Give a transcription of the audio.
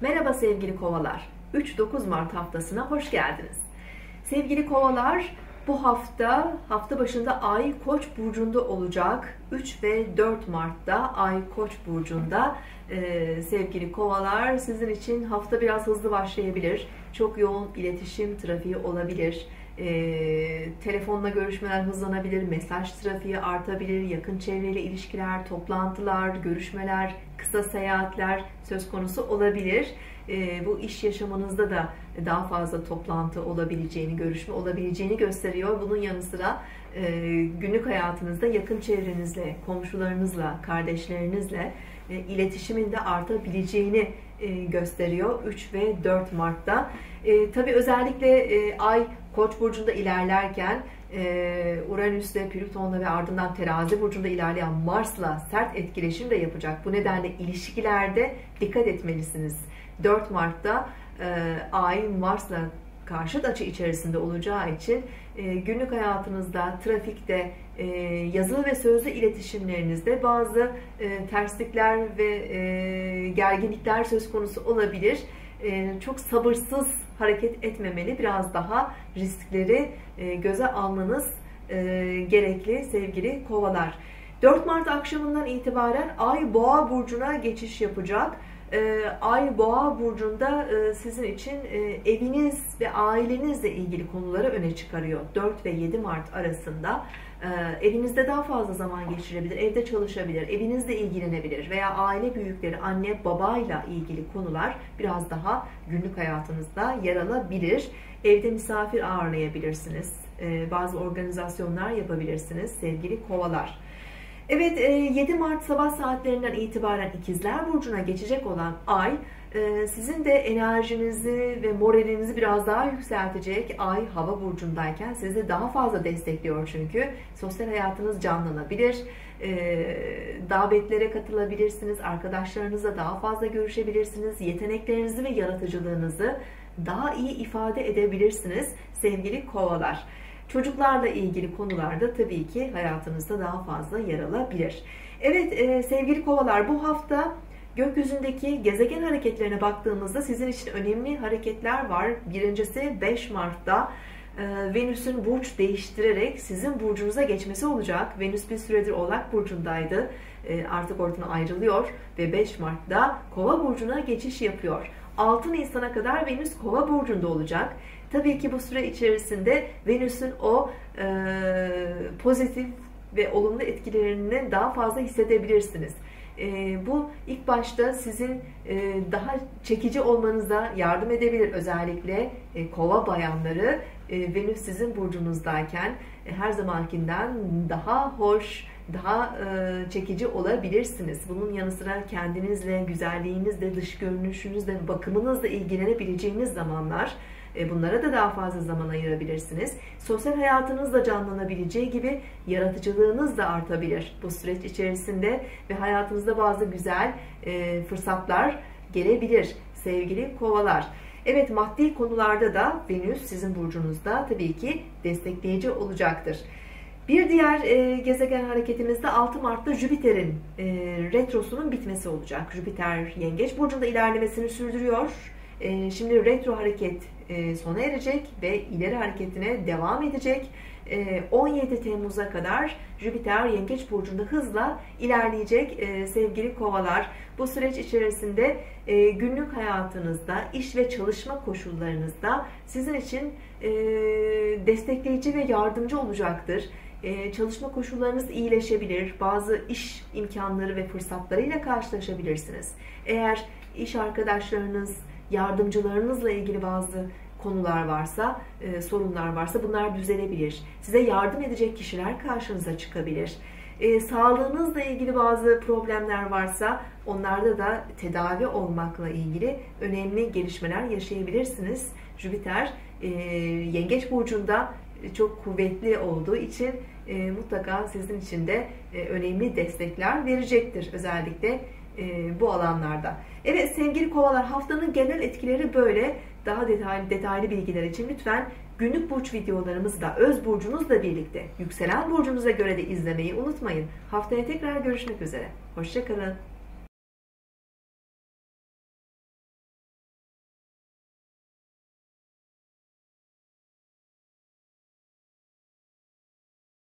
Merhaba sevgili kovalar. 3-9 Mart haftasına hoş geldiniz. Sevgili kovalar, bu hafta hafta başında Ay Koç burcunda olacak. 3 ve 4 Mart'ta Ay Koç burcunda. Ee, sevgili kovalar, sizin için hafta biraz hızlı başlayabilir. Çok yoğun iletişim trafiği olabilir e, telefonla görüşmeler hızlanabilir, mesaj trafiği artabilir, yakın çevreyle ilişkiler, toplantılar, görüşmeler, kısa seyahatler söz konusu olabilir. E, bu iş yaşamınızda da daha fazla toplantı olabileceğini, görüşme olabileceğini gösteriyor. Bunun yanı sıra e, günlük hayatınızda yakın çevrenizle, komşularınızla, kardeşlerinizle e, de artabileceğini e, gösteriyor 3 ve 4 Mart'ta. E, tabii özellikle e, Ay Koç burcunda ilerlerken e, Uranüs'le, Plüton'la ve ardından Terazi burcunda ilerleyen Mars'la sert etkileşim de yapacak. Bu nedenle ilişkilerde dikkat etmelisiniz. 4 Mart'ta e, Ay Mars'la karşıt açı içerisinde olacağı için e, günlük hayatınızda, trafikte, e, yazılı ve sözlü iletişimlerinizde bazı e, terslikler ve e, gerginlikler söz konusu olabilir. E, çok sabırsız hareket etmemeli, biraz daha riskleri e, göze almanız e, gerekli sevgili kovalar. 4 Mart akşamından itibaren Ay Boğa burcuna geçiş yapacak. Ee, Ay Boğa burcunda e, sizin için e, eviniz ve ailenizle ilgili konuları öne çıkarıyor. 4 ve 7 Mart arasında e, evinizde daha fazla zaman geçirebilir, evde çalışabilir, evinizle ilgilenebilir veya aile büyükleri, anne babayla ilgili konular biraz daha günlük hayatınızda yer alabilir. Evde misafir ağırlayabilirsiniz, bazı organizasyonlar yapabilirsiniz sevgili kovalar. Evet 7 e, Mart sabah saatlerinden itibaren ikizler Burcu'na geçecek olan Ay e, sizin de enerjinizi ve moralinizi biraz daha yükseltecek. Ay hava burcundayken sizi daha fazla destekliyor çünkü. Sosyal hayatınız canlanabilir. E, davetlere katılabilirsiniz. Arkadaşlarınızla daha fazla görüşebilirsiniz. Yeteneklerinizi ve yaratıcılığınızı daha iyi ifade edebilirsiniz sevgili kovalar. Çocuklarla ilgili konularda tabii ki hayatınızda daha fazla yer alabilir. Evet e, sevgili kovalar bu hafta gökyüzündeki gezegen hareketlerine baktığımızda sizin için önemli hareketler var. Birincisi 5 Mart'ta e, Venüs'ün burç değiştirerek sizin burcunuza geçmesi olacak. Venüs bir süredir Oğlak burcundaydı. E, artık oradan ayrılıyor ve 5 Mart'ta Kova burcuna geçiş yapıyor. 6 Nisan'a kadar Venüs Kova burcunda olacak. Tabii ki bu süre içerisinde Venüs'ün o e, pozitif ve olumlu etkilerini daha fazla hissedebilirsiniz. E, bu ilk başta sizin e, daha çekici olmanıza yardım edebilir. Özellikle e, kova bayanları e, Venüs sizin burcunuzdayken e, her zamankinden daha hoş, daha e, çekici olabilirsiniz. Bunun yanı sıra kendinizle, güzelliğinizle, dış görünüşünüzle, bakımınızla ilgilenebileceğiniz zamanlar bunlara da daha fazla zaman ayırabilirsiniz. Sosyal hayatınız da canlanabileceği gibi yaratıcılığınız da artabilir bu süreç içerisinde ve hayatınızda bazı güzel e, fırsatlar gelebilir sevgili kovalar. Evet maddi konularda da Venüs sizin burcunuzda tabii ki destekleyici olacaktır. Bir diğer e, gezegen hareketimizde 6 Mart'ta Jüpiter'in e, retrosunun bitmesi olacak. Jüpiter Yengeç burcunda ilerlemesini sürdürüyor. E, şimdi retro hareket e, sona erecek ve ileri hareketine devam edecek. 17 e, Temmuz'a kadar Jüpiter Yengeç Burcu'nda hızla ilerleyecek e, sevgili kovalar. Bu süreç içerisinde günlük hayatınızda, iş ve çalışma koşullarınızda sizin için destekleyici ve yardımcı olacaktır. Çalışma koşullarınız iyileşebilir. Bazı iş imkanları ve fırsatlarıyla karşılaşabilirsiniz. Eğer iş arkadaşlarınız, yardımcılarınızla ilgili bazı konular varsa, e, sorunlar varsa bunlar düzelebilir. Size yardım edecek kişiler karşınıza çıkabilir. E, sağlığınızla ilgili bazı problemler varsa onlarda da tedavi olmakla ilgili önemli gelişmeler yaşayabilirsiniz. Jüpiter e, Yengeç Burcu'nda çok kuvvetli olduğu için e, mutlaka sizin için de e, önemli destekler verecektir. Özellikle e, bu alanlarda. Evet sevgili kovalar haftanın genel etkileri böyle. Daha detaylı, detaylı bilgiler için lütfen günlük burç videolarımızı da öz burcunuzla birlikte yükselen burcunuza göre de izlemeyi unutmayın. Haftaya tekrar görüşmek üzere. Hoşçakalın.